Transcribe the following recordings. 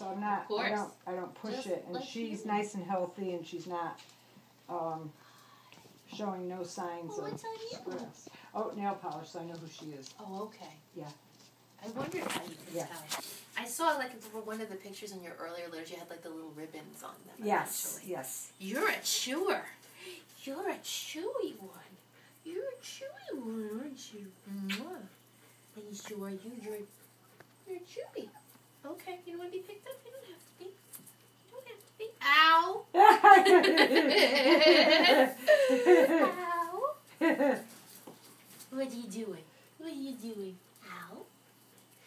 So I'm not. Of course. I don't. I don't push Just it, and like she's you. nice and healthy, and she's not um, showing no signs Oh, of what's on you? stress. Oh, nail polish. So I know who she is. Oh, okay. Yeah. I wondered how you could Yeah. tell. I saw like one of the pictures in your earlier letters, you had like the little ribbons on them. Yes. Actually. Yes. You're a chewer. You're a chewy one. You're a chewy one, aren't you? Mwah. And you sure are you. You're you're chewy. Okay. You don't want to be picked up. You don't have to be. You don't have to be. Ow. Ow. What are you doing? What are you doing? Ow.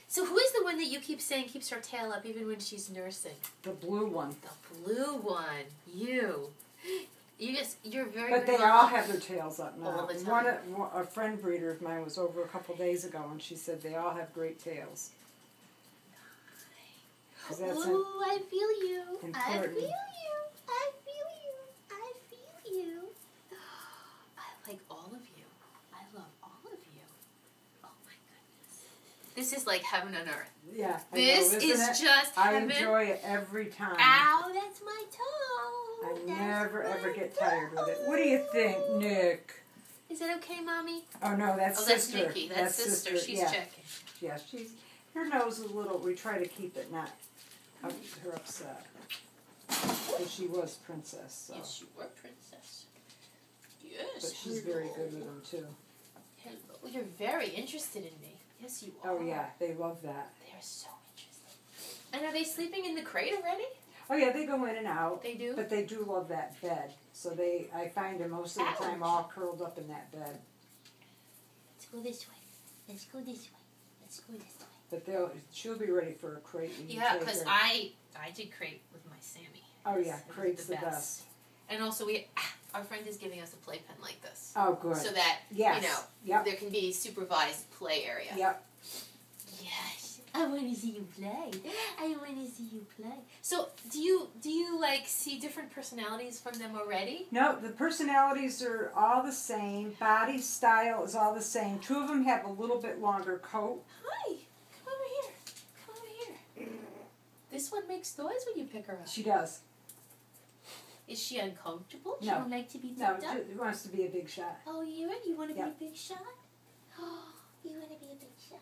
So who is the one that you keep saying keeps her tail up even when she's nursing? the blue one. The blue one. You. You just you're very But they all have their tails up now. All the time. One- a friend breeder of mine was over a couple days ago, and she said they all have great tails. 'Cause that's an- Ooh, I feel you. I feel you. I feel you. I feel you. I like all of you. I love all of you. Oh my goodness. This is like heaven on earth. yeah. I This know, is isn't it? just I heaven. enjoy it every time. Ow, that's my toe. I That's never ever my get tired with it. What do you think. Nick? Is it okay, mommy? Oh no, that's oh, that's sister. Nikki. That's, sister. She's yeah. checking. Yeah, she's her nose is a little. We try to keep it not up, her upset. But she was princess, so. Yes, you were princess. Yes. But she's very good with them too. Hello. You're very interested in me. Yes, you oh, are. Oh yeah, they love that. They are so interested. And are they sleeping in the crate already? Oh yeah, they go in and out, They do. but they do love that bed. So they, I find them most of the time all curled up in that bed. Let's go this way. Let's go this way. Let's go this way. But they'll, she'll be ready for a crate. when you Yeah, because. I I did crate with my Sammy. Oh yeah, It crate's the best. And also we our friend is giving us a playpen like this. Oh good. So that yes. you know Yep. there can be supervised play area. Yep. Yes. I want to see you play. I want to see you play. So, do you do you like see different personalities from them already? No, the personalities are all the same. Body style is all the same. Two of them have a little bit longer coat. Hi. Come over here. Come over here. This one makes noise when you pick her up. She does. Is she uncomfortable? She don't like to be No, up. she wants to be a big shot. Oh, you you want to Yep. be a big shot? Oh, you want to be a big shot?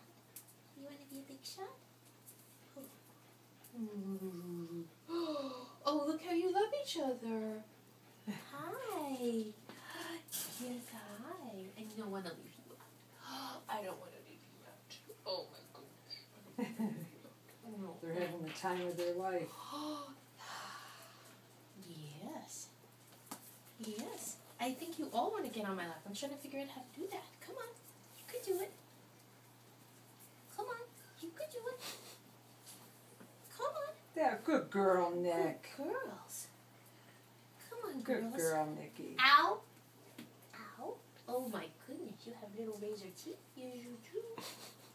You want to be a big shot? Oh. oh, look how you love each other. Hi. Yes, hi. And you don't want to leave you out. I don't want to leave you out. Oh my gosh. I don't wanna leave you out. No. They're having the time of their life. yes. Yes. I think you all want to get on my lap. I'm trying to figure out how to do that. Come on. You could do it. Come on. You could do it. Come on. Yeah, good girl, Nick. Good girls. Come on, girls. Good girl, Nikki. Ow. Ow. Oh my goodness, you have little razor teeth. Yes, you do.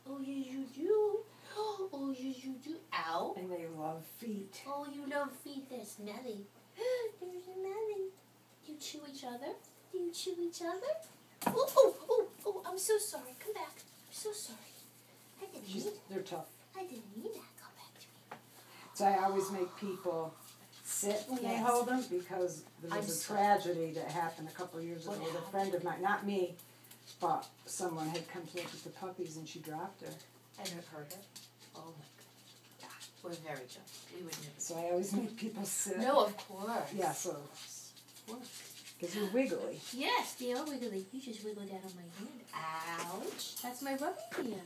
Oh, yes, you do. Oh, oh yes, you do. Ow. And they love feet. Oh, you love feet. They're smelly. They're smelly. Do you chew each other? Do you chew each other? Oh, oh, oh, oh, I'm so sorry. Come back. I'm so sorry. I didn't She's, mean they're tough. I didn't mean that. Come back to me. So I always make people sit when they hold them because there I'm was a sorry. tragedy that happened a couple of years ago What with a friend of mine, not me, but someone had come to look at the puppies and she dropped her. I have heard her. Oh my god. Yeah, we're very jealous. We would never. So I always make people sit. No, of course. Yeah, so Of course. because you're wiggly. Yes, they are wiggly. You just wiggled that on my hand. Ouch. That's my rubbing hand.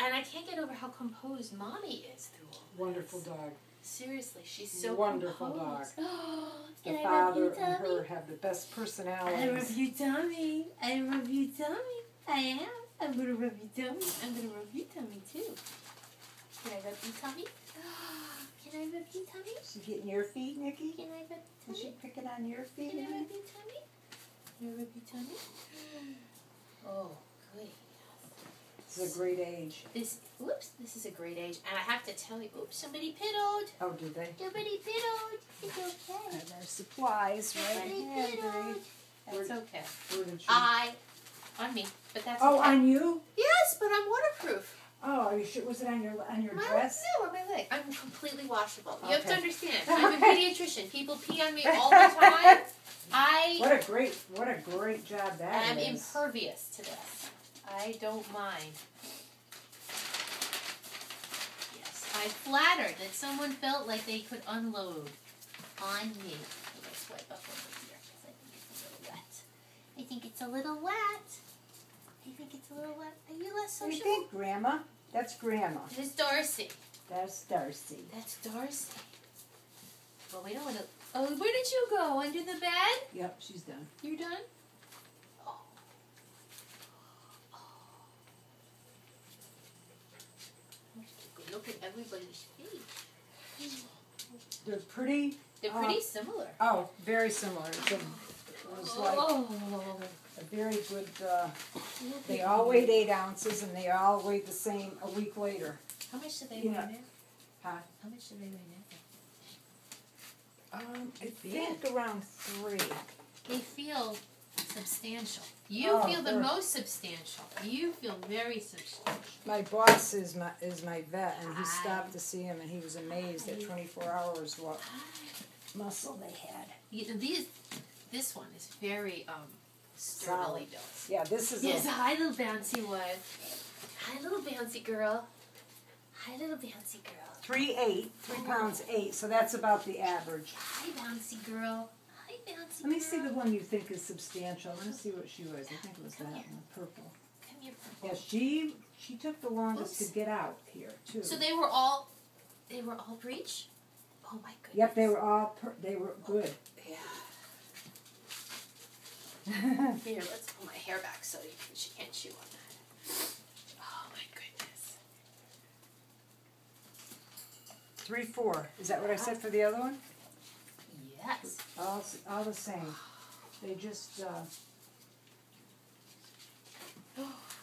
And I can't get over how composed mommy is through all this. Wonderful dog. Seriously, she's so Wonderful composed. The Can I rub father and her have the best I personalities. rub you, Tommy. I rub you, Tommy. I am. I'm gonna rub you, Tommy. I'm gonna rub you, tummy too. Can I rub you, Tommy? Can I rub you, tummy? She's getting your feet, Nikki? Can I rub you, Is she Tommy? picking on your feet? Can I rub you, Tommy? Can I rub you, Tommy? Oh, good. It's a great age. This, whoops, this is a great age. And I have to tell you, oops, somebody piddled. Oh, do they? Somebody piddled. It's okay. And their supplies right Somebody here. piddled. Where- That's okay. Where did you? I, on me, but that's oh, okay. on you? Yes, but I'm waterproof. Oh, are you sure? Was it on your on your My- dress? No, on my leg. I'm completely washable. You have to understand. I'm a pediatrician. People pee on me all the time. I What a great what a great job that am is. impervious to this. I don't mind. Yes, I flattered that someone felt like they could unload on me. Let's swipe up over here because I think it's a little wet. I think it's a little wet. I think it's a little wet. Are you less What do you think, Grandma? That's Grandma. This is Darcy. That's Darcy. That's Darcy. Well, we don't want to. Oh, where did you go? Under the bed? Yep, she's done. You're done? Oh. Look at everybody's feet. They're pretty. They're Uh, pretty similar. Oh, very similar. It's a, it was like Oh. a very good. Uh, they all weighed eight ounces, and they all weighed the same a week later. How much do they Yeah. weigh now? Huh? How much do they weigh now? Um, I big. think around three. They feel substantial. You Oh, feel the they're- most substantial. You feel very substantial. My boss is my is my vet, and he Hi. stopped to see him, and he was amazed at 24 hours what muscle they had. You- These, this one is very um, sturdily built. Yeah, this is Yes, a, hi little bouncy one. Hi little bouncy girl. Hi little bouncy girl. three eight, three pounds eight. So that's about the average. Hi bouncy girl. Hi bouncy Let me see the one you think is substantial. Let me see what she was. I think it was that Come one, purple. Come here, purple. Yeah, she she took the longest Oops. to get out here too. So they were all, they were all breech. Oh my goodness. Yep, they were all per, they were good. Here, let's pull my hair back so you can, she can't chew on that. Oh my goodness. Three four. Is that what I said for the other one? Yes. All all the same. They just. Uh,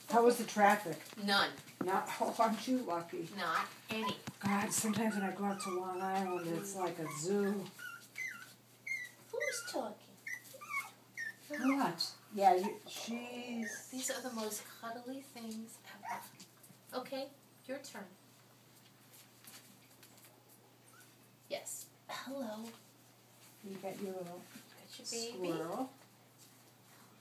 how was the traffic? None. Not. Oh, aren't you lucky? Not any. God, sometimes when I go out to Long Island, it's like a zoo. What? Yeah, you, she's. These are the most cuddly things ever. Okay, your turn. Yes. Hello. You got your little Got your baby. squirrel.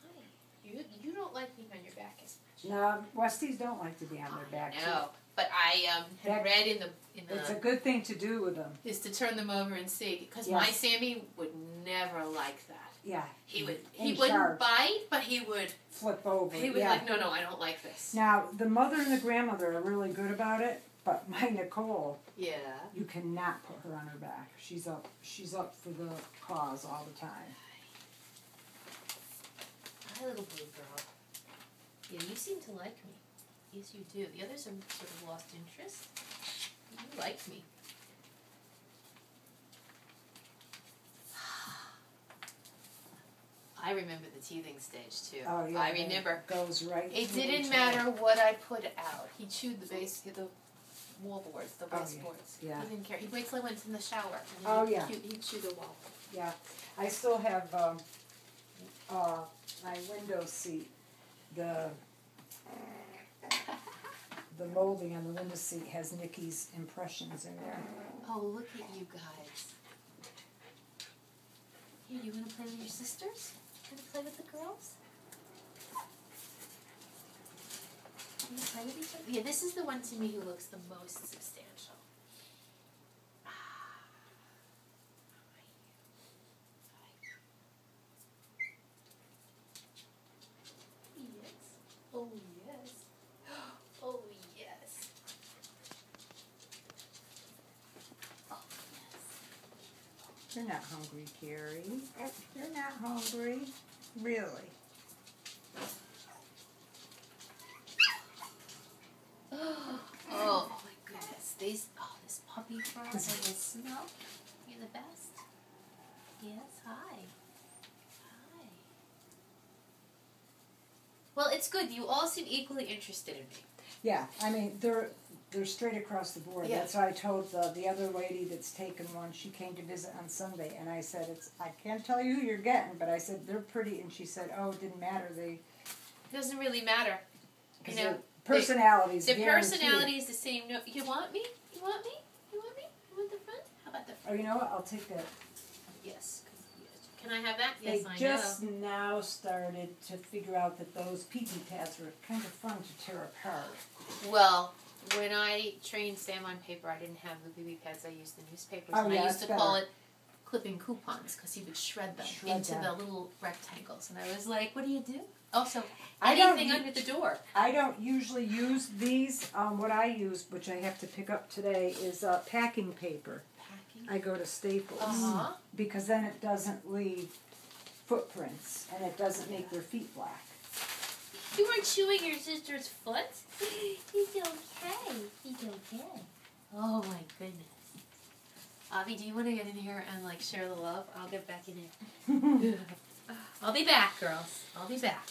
Hi. You you don't like being on your back as much. No, Westies don't like to be on their back. No, but I um had That- read in the in the. It's a good thing to do with them. is to turn them over and see because my Sammy would never like that. Yeah. He would he wouldn't charge. bite, but he would Flip over. he was yeah. like no no I don't like this. Now the mother and the grandmother are really good about it, but my Nicole, Yeah. you cannot put her on her back. She's up. She's up for the cause all the time. Hi, little blue girl. Yeah, you seem to like me. Yes, you do. The others are sort of lost interest. You like me. I remember the teething stage too. Oh yeah. I remember. Goes right. It didn't matter what I put out. He chewed the base, the wall boards, the Oh, yeah. Yeah. He didn't care. He'd wait till I went in the shower. And Oh, yeah. Chew, he chewed chew the wall. Yeah, I still have um, uh, my window seat. The the molding on the window seat has Nikki's impressions in there. Oh, look at you guys. Here, you wanna play with your sisters? You wanna play with the girls? You wanna with each other? Yeah, this is the one to me who looks the most substantial. Ah. Yes. Oh, yes. Oh, yes. Oh, yes. You're not hungry, Carrie. You're not hungry. Really? Oh my goodness. These oh this puppy fur and this smell. You're the best. Yes, hi. Hi. Well, it's good. You all seem equally interested in me. Yeah, I mean they're they're straight across the board. Yeah. That's why I told the the other lady that's taken one. She came to visit on Sunday, and I said, "It's I can't tell you who you're getting, but I said they're pretty." And she said, "Oh, it didn't matter. They It doesn't really matter. because You know- they're personalities. The guaranteed. personality is the same. No, you want me? You want me? You want me? The front? How about the Oh, you know what? I'll take that. Yes. Can I have that? Yes, they I just know. now started to figure out that those pee-pee pads were kind of fun to tear apart. Well, when I trained Sam on paper, I didn't have the pee-pee pads. I used the newspapers, Oh, and yeah, I used to call it clipping coupons because he would shred them Shred into them. the little rectangles, and I was like, "What do you do?" Also, I don't anything under the door. I don't usually use these. Um, what I use, which I have to pick up today, is uh, packing paper. I go to Staples Uh huh. because then it doesn't leave footprints and it doesn't make their feet black. You weren't chewing your sister's foot. He's okay. He's okay. Oh my goodness. Avi, do you want to get in here and like share the love? I'll get back in here. I'll be back, girls. I'll be back.